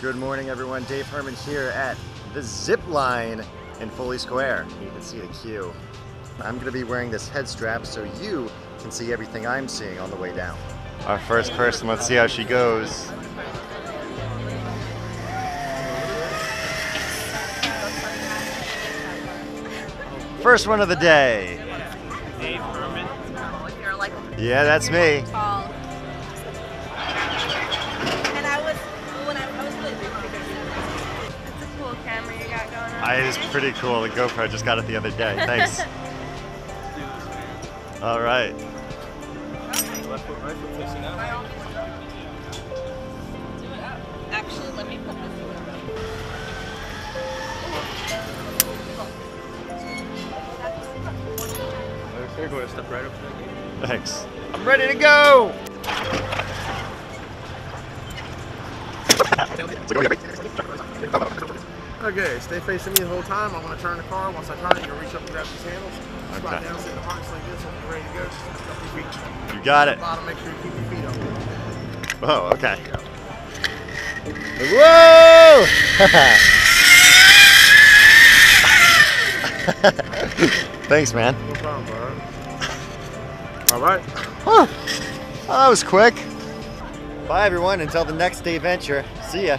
Good morning, everyone. Dave Herman here at the zip line in Foley Square. You can see the queue. I'm going to be wearing this head strap so you can see everything I'm seeing on the way down. Our first person, let's see how she goes. First one of the day. Dave Herman. If you're like Yeah, that's me. Got going on. I, it's pretty cool. The GoPro just got it the other day. Thanks. All right. Left foot, right foot facing out. Actually, let me put this. Okay, go ahead, step right up there. Thanks. I'm ready to go. Okay, stay facing me the whole time. I'm going to turn the car. Once I turn it, you'll reach up and grab these handles. Squat Okay. down, sit in the harness like this, and you're ready to go. Just feet. You got it. Bottom, make sure you keep your feet up. Oh, okay. Whoa! Thanks, man. No problem, bro. All right. Whew. Oh, that was quick. Bye, everyone. Until the next DAVEnture. See ya.